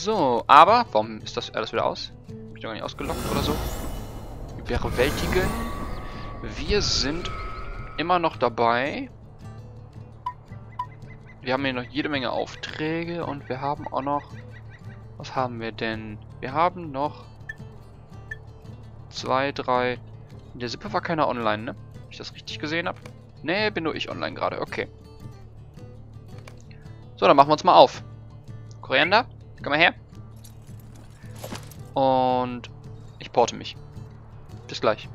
So, aber, warum ist das alles wieder aus? Bin ich doch gar nicht ausgelockt oder so? Überwältigen. Wir sind immer noch dabei. Wir haben hier noch jede Menge Aufträge und wir haben auch noch... Was haben wir denn? Wir haben noch... Zwei, drei... In der Sippe war keiner online, ne? Wenn ich das richtig gesehen habe. Ne, bin nur ich online gerade. Okay. So, dann machen wir uns mal auf. Koriander, komm mal her. Und ich porte mich. Bis gleich.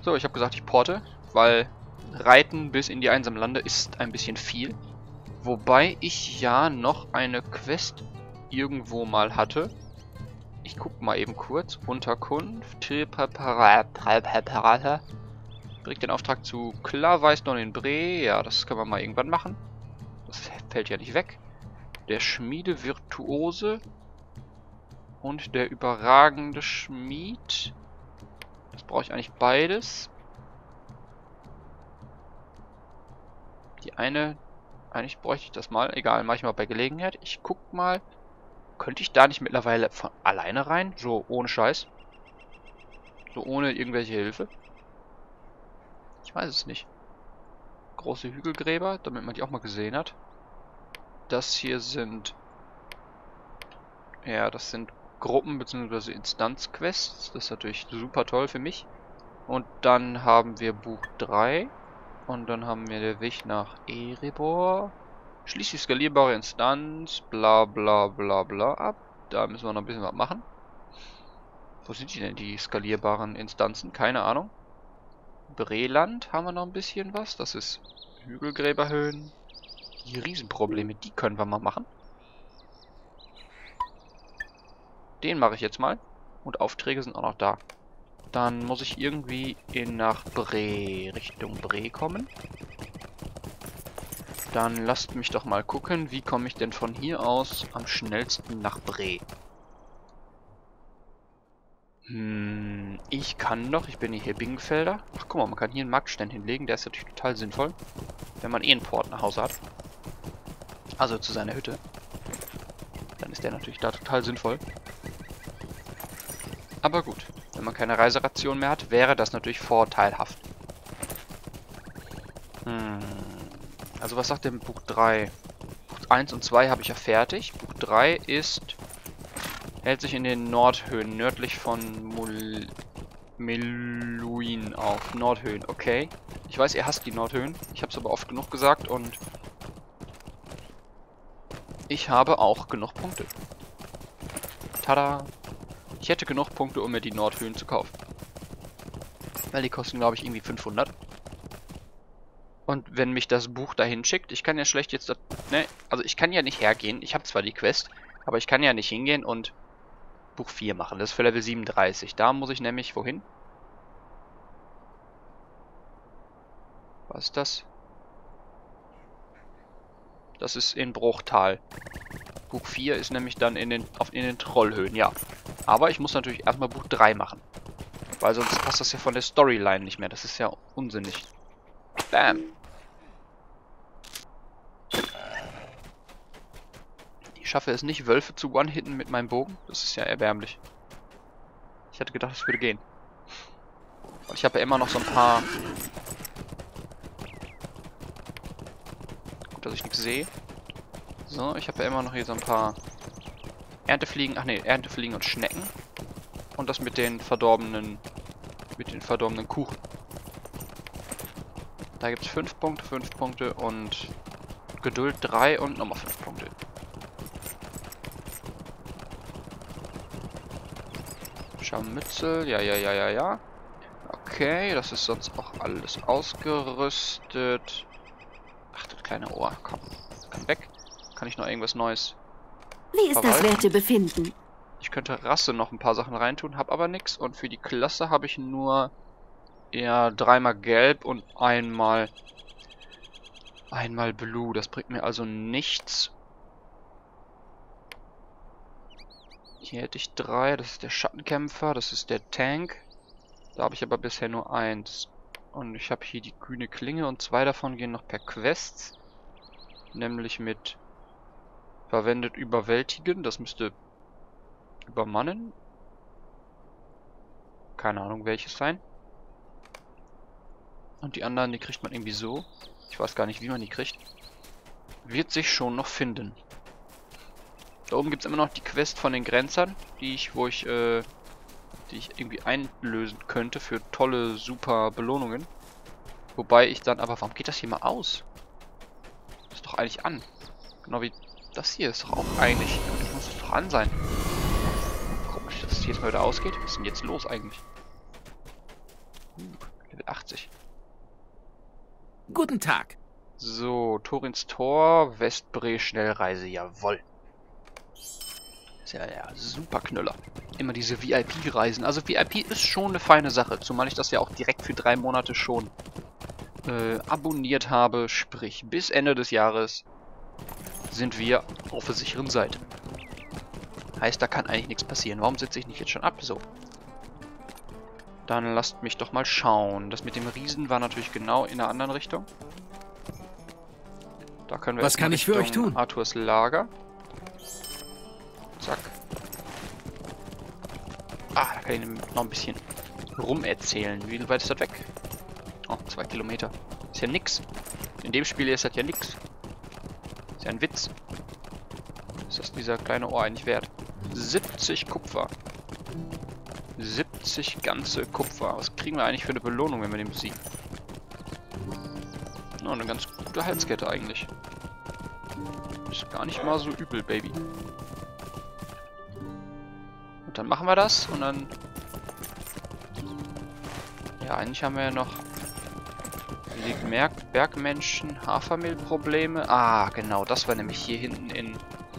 So, ich habe gesagt, ich porte, weil Reiten bis in die Einsamlande ist ein bisschen viel. Wobei ich ja noch eine Quest irgendwo mal hatte. Ich guck mal eben kurz. Unterkunft. Bringt den Auftrag zu Klarweißdorn in Bre. Ja, das können wir mal irgendwann machen. Das fällt ja nicht weg. Der Schmiede Virtuose. Und der überragende Schmied. Das brauche ich eigentlich beides. Die eine... Eigentlich bräuchte ich das mal. Egal, mache ich mal bei Gelegenheit. Ich guck mal. Könnte ich da nicht mittlerweile von alleine rein? So, ohne Scheiß. So ohne irgendwelche Hilfe. Ich weiß es nicht. Große Hügelgräber, damit man die auch mal gesehen hat. Das hier sind... Ja, das sind Gruppen- bzw. Instanzquests. Das ist natürlich super toll für mich. Und dann haben wir Buch 3. Und dann haben wir der Weg nach Erebor. Schließlich skalierbare Instanz. Bla bla bla bla ab. Da müssen wir noch ein bisschen was machen. Wo sind die denn, die skalierbaren Instanzen? Keine Ahnung. Breland haben wir noch ein bisschen was. Das ist Hügelgräberhöhen. Die Riesenprobleme, die können wir mal machen. Den mache ich jetzt mal. Und Aufträge sind auch noch da. Dann muss ich irgendwie in nach Bre, Richtung Bre kommen. Dann lasst mich doch mal gucken, wie komme ich denn von hier aus am schnellsten nach Bre. Hm, ich kann doch, ich bin hier Bingfelder. Ach guck mal, man kann hier einen Marktstand hinlegen, der ist natürlich total sinnvoll. Wenn man eh einen Port nach Hause hat. Also zu seiner Hütte. Dann ist der natürlich da total sinnvoll. Aber gut, wenn man keine Reiseration mehr hat, wäre das natürlich vorteilhaft. Hm. Also was sagt denn Buch 3? Buch 1 und 2 habe ich ja fertig. Buch 3 ist... Hält sich in den Nordhöhen, nördlich von Mul Meluin auf. Nordhöhen, okay. Ich weiß, ihr hasst die Nordhöhen. Ich habe es aber oft genug gesagt und... Ich habe auch genug Punkte. Tada! Ich hätte genug Punkte, um mir die Nordhöhen zu kaufen. Weil die kosten, glaube ich, irgendwie 500. Und wenn mich das Buch dahin schickt, ich kann ja schlecht jetzt... Ne, also ich kann ja nicht hergehen. Ich habe zwar die Quest, aber ich kann ja nicht hingehen und Buch 4 machen. Das ist für Level 37. Da muss ich nämlich... Wohin? Was ist das? Das ist in Bruchtal. Buch 4 ist nämlich dann in den, auf, in den Trollhöhen, ja. Aber ich muss natürlich erstmal Buch 3 machen. Weil sonst passt das ja von der Storyline nicht mehr. Das ist ja unsinnig. Bam. Ich schaffe es nicht, Wölfe zu one-hitten mit meinem Bogen. Das ist ja erbärmlich. Ich hatte gedacht, es würde gehen. Und ich habe ja immer noch so ein paar... dass ich nichts sehe. So, ich habe ja immer noch hier so ein paar Erntefliegen, ach ne, Erntefliegen und Schnecken. Und das mit den verdorbenen, mit den verdorbenen Kuchen. Da gibt es 5 Punkte, 5 Punkte und Geduld 3 und nochmal 5 Punkte. Scharmützel, ja, ja, ja, ja, ja. Okay, das ist sonst auch alles ausgerüstet. Kleine Ohr, komm. Kann weg. Kann ich noch irgendwas Neues Wie ist das Wertebefinden? Ich könnte Rasse noch ein paar Sachen reintun, habe aber nichts. Und für die Klasse habe ich nur eher dreimal gelb und einmal einmal blue. Das bringt mir also nichts. Hier hätte ich drei. Das ist der Schattenkämpfer, das ist der Tank. Da habe ich aber bisher nur eins. Und ich habe hier die grüne Klinge und zwei davon gehen noch per Quests. Nämlich mit Verwendet überwältigen. Das müsste übermannen. Keine Ahnung, welches sein. Und die anderen, die kriegt man irgendwie so. Ich weiß gar nicht, wie man die kriegt. Wird sich schon noch finden. Da oben gibt es immer noch die Quest von den Grenzern, die ich, wo ich, äh, die ich irgendwie einlösen könnte für tolle, super Belohnungen. Wobei ich dann, aber warum geht das hier mal aus? Doch eigentlich an. Genau wie das hier ist doch auch eigentlich. Das muss doch an sein. Komisch, dass es jetzt mal wieder ausgeht. Was ist denn jetzt los eigentlich? Uh, Level 80. Guten Tag. So, Tor ins Tor, Westbre, Schnellreise, jawoll. Ist ja, ja, super Knüller. Immer diese VIP-Reisen. Also VIP ist schon eine feine Sache, zumal ich das ja auch direkt für drei Monate schon äh, abonniert habe. Sprich, bis Ende des Jahres sind wir auf der sicheren Seite. Heißt, da kann eigentlich nichts passieren. Warum setze ich nicht jetzt schon ab? So. Dann lasst mich doch mal schauen. Das mit dem Riesen war natürlich genau in einer anderen Richtung. Da können wir Was kann ich für euch tun? Arthurs Lager. Zack. Ah, da kann ich noch ein bisschen rumerzählen. Wie weit ist das weg? Zwei Kilometer. Ist ja nix. In dem Spiel ist das ja nix. Ist ja ein Witz. Ist dieser kleine Ohr eigentlich wert? 70 Kupfer. 70 ganze Kupfer. Was kriegen wir eigentlich für eine Belohnung, wenn wir den besiegen? Oh, eine ganz gute Halskette eigentlich. Ist gar nicht mal so übel, Baby. Und dann machen wir das und dann... Ja, eigentlich haben wir ja noch die Berg Bergmenschen, Hafermehlprobleme. Ah, genau, das war nämlich hier hinten in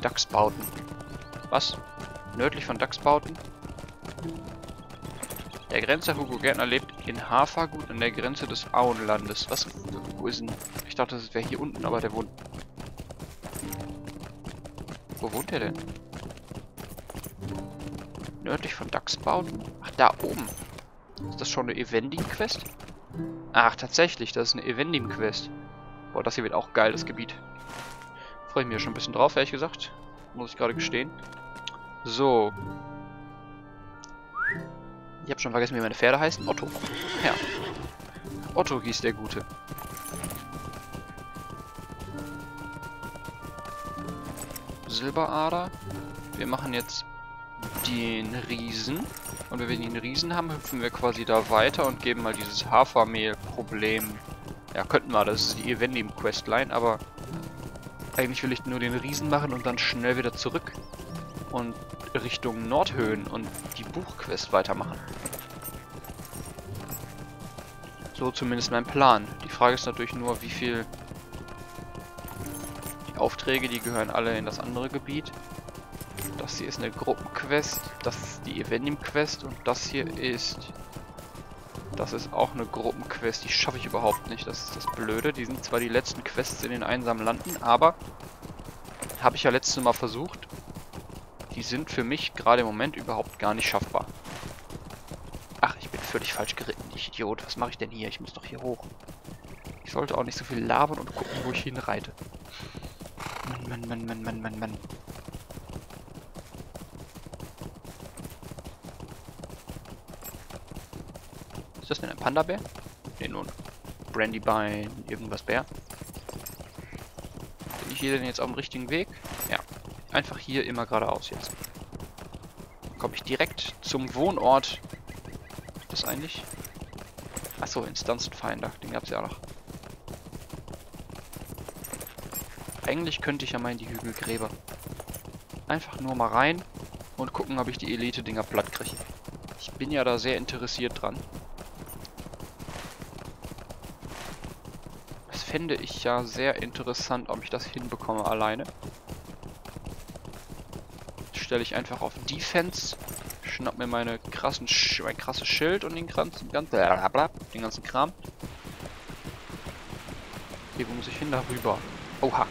Dachsbauten. Was? Nördlich von Dachsbauten? Der Grenzer Hugo Gärtner lebt in Hafergut an der Grenze des Auenlandes. Was? Wo ist denn? Ich dachte, das wäre hier unten, aber der wohnt... Wo wohnt der denn? Nördlich von Dachsbauten? Ach, da oben. Ist das schon eine Evendim-Quest? Ach, tatsächlich, das ist eine Evendim-Quest. Boah, das hier wird auch geil, das Gebiet. Freue ich mich schon ein bisschen drauf, ehrlich gesagt. Muss ich gerade gestehen. So. Ich habe schon vergessen, wie meine Pferde heißen. Otto. Ja. Otto hieß der Gute. Silberader. Wir machen jetzt den Riesen. Und wenn wir den Riesen haben, hüpfen wir quasi da weiter und geben mal dieses Hafermehl-Problem. Ja, könnten wir. Das ist die Evendim-Questline, aber eigentlich will ich nur den Riesen machen und dann schnell wieder zurück. Und Richtung Nordhöhen und die Buchquest weitermachen. So zumindest mein Plan. Die Frage ist natürlich nur, wie viel... Die Aufträge, die gehören alle in das andere Gebiet. Das hier ist eine Gruppenquest. Das ist die Evendim-Quest. Und das hier ist... Das ist auch eine Gruppenquest. Die schaffe ich überhaupt nicht. Das ist das Blöde. Die sind zwar die letzten Quests in den einsamen Landen, aber... Habe ich ja letztes Mal versucht. Die sind für mich gerade im Moment überhaupt gar nicht schaffbar. Ach, ich bin völlig falsch geritten, ich Idiot. Was mache ich denn hier? Ich muss doch hier hoch. Ich sollte auch nicht so viel labern und gucken, wo ich hinreite. Mann, Mann, Mann, Mann, Mann, Mann, Mann. Ein Panda-Bär? Ne, nun. Brandybein, irgendwas Bär. Bin ich hier denn jetzt auf dem richtigen Weg? Ja. Einfach hier immer geradeaus jetzt. Komme ich direkt zum Wohnort. Das eigentlich? Achso, Instanzenfinder. Den gab es ja auch noch. Eigentlich könnte ich ja mal in die Hügelgräber. Einfach nur mal rein und gucken, ob ich die Elite-Dinger platt kriege. Ich bin ja da sehr interessiert dran. Fände ich ja sehr interessant, ob ich das hinbekomme alleine. Stelle ich einfach auf Defense, schnapp mir meine krassen, Sch mein krasses Schild und den ganzen, den ganzen Kram. Hier, wo muss ich hin? Darüber. Oha.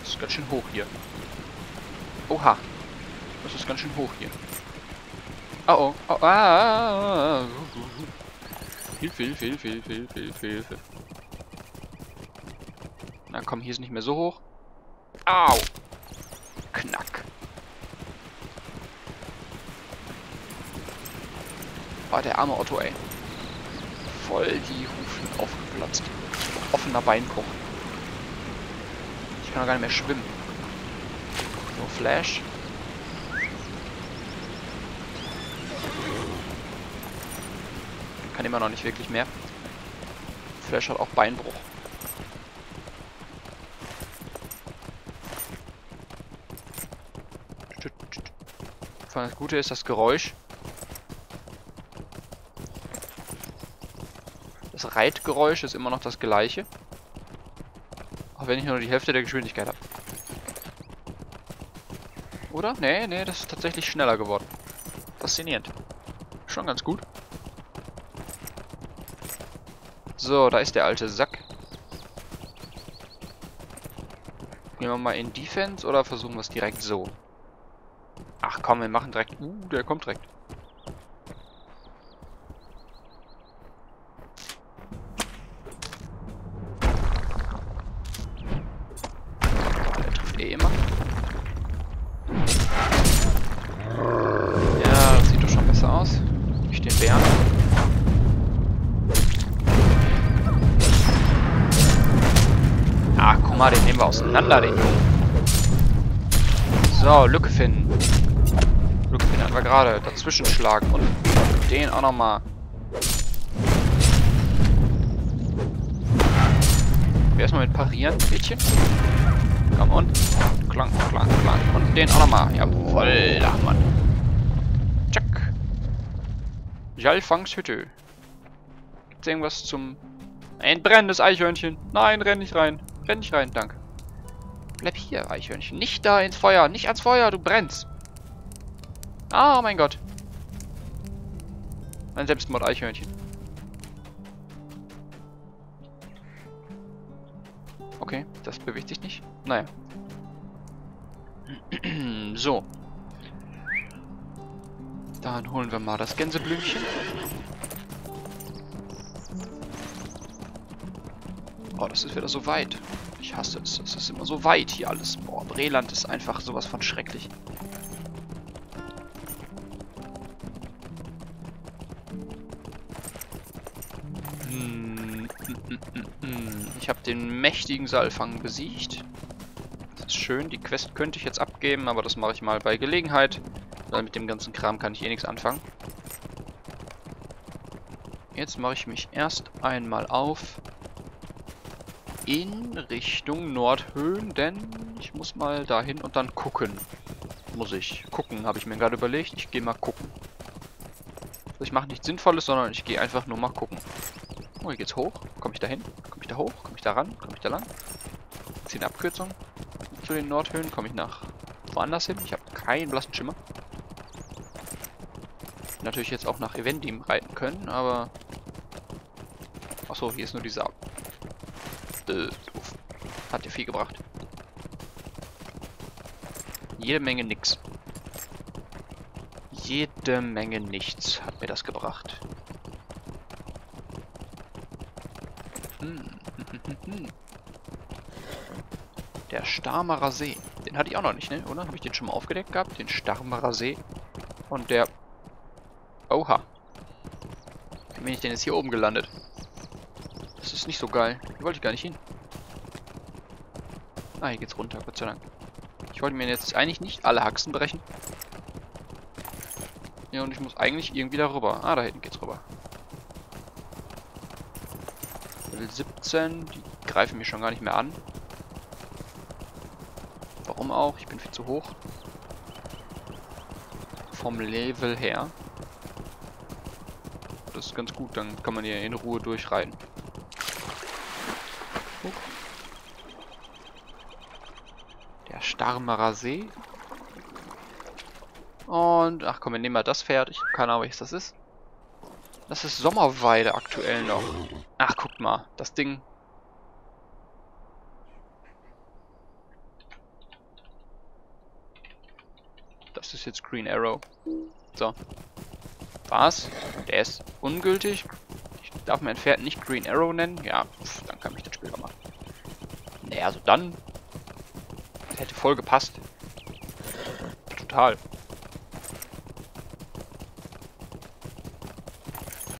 Das ist ganz schön hoch hier. Oha. Das ist ganz schön hoch hier. Oh oh. oh ah. Hilfe, Hilfe, Hilfe, Hilfe, Hilfe, Hilfe, Hilfe. Na komm, hier ist nicht mehr so hoch. Au! Knack. War der arme Otto, ey. Voll die Hufen aufgeplatzt. Offener Beinbruch. Ich kann doch gar nicht mehr schwimmen. So, Flash. Kann immer noch nicht wirklich mehr. Flash hat auch Beinbruch. Das Gute ist das Geräusch. Das Reitgeräusch ist immer noch das gleiche. Auch wenn ich nur die Hälfte der Geschwindigkeit habe. Oder? Nee, nee, das ist tatsächlich schneller geworden. Faszinierend. Schon ganz gut. So, da ist der alte Sack. Gehen wir mal in Defense oder versuchen wir es direkt so? Ach komm, wir machen direkt... Uh, der kommt direkt. Mal, den nehmen wir auseinander, den Jungen. So, Lücke finden. Lücke finden einfach gerade dazwischen schlagen und den auch nochmal. Erstmal mit parieren, Mädchen? Komm und klang, klang, klang. Und den auch nochmal. Jawoll, da Mann. Tschack. Jalfangs. Gibt's irgendwas zum... Ein brennendes Eichhörnchen. Nein, renn nicht rein. Renn nicht rein, danke. Bleib hier, Eichhörnchen. Nicht da ins Feuer. Nicht ans Feuer, du brennst. Ah, oh mein Gott. Ein Selbstmord-Eichhörnchen. Okay, das bewegt sich nicht. Naja. so. Dann holen wir mal das Gänseblümchen. Oh, das ist wieder so weit. Ich hasse es. Es ist immer so weit hier alles. Boah, Breland ist einfach sowas von schrecklich. Hm, hm, hm, ich habe den mächtigen Saalfang besiegt. Das ist schön. Die Quest könnte ich jetzt abgeben, aber das mache ich mal bei Gelegenheit. Weil mit dem ganzen Kram kann ich eh nichts anfangen. Jetzt mache ich mich erst einmal auf in Richtung Nordhöhen, denn ich muss mal dahin und dann gucken. Muss ich. Gucken, habe ich mir gerade überlegt. Ich gehe mal gucken. Ich mache nichts Sinnvolles, sondern ich gehe einfach nur mal gucken. Oh, hier geht's hoch. Komme ich da hin? Komme ich da hoch? Komme ich da ran? Komme ich da lang? Hier eine Abkürzung zu den Nordhöhen? Komme ich nach woanders hin? Ich habe keinen blassen Schimmer. Natürlich jetzt auch nach Evendim reiten können, aber... Achso, hier ist nur diese Ab äh, doof. Hat dir viel gebracht. Jede Menge nix. Jede Menge nichts hat mir das gebracht. Hm. Der Starmerer See. Den hatte ich auch noch nicht, ne? Oder? Habe ich den schon mal aufgedeckt gehabt? Den Starmerer See. Und der... Oha. Wie bin ich denn jetzt hier oben gelandet? Nicht so geil. Hier wollte ich gar nicht hin. Ah, hier geht's runter, Gott sei Dank. Ich wollte mir jetzt eigentlich nicht alle Haxen brechen. Ja, und ich muss eigentlich irgendwie darüber. Ah, da hinten geht's rüber. Level 17, die greifen mich schon gar nicht mehr an. Warum auch? Ich bin viel zu hoch. Vom Level her. Das ist ganz gut, dann kann man hier in Ruhe durchreiten. Der Starmerer See. Und, ach komm, wir nehmen mal das Pferd. Ich habe keine Ahnung, welches das ist. Das ist Sommerweide aktuell noch. Ach, guckt mal. Das Ding. Das ist jetzt Green Arrow. So. Was? Der ist ungültig. Ich darf mein Pferd nicht Green Arrow nennen. Ja, pf, dann kann mich das Spiel mal. Naja, also dann Hätte voll gepasst. Total.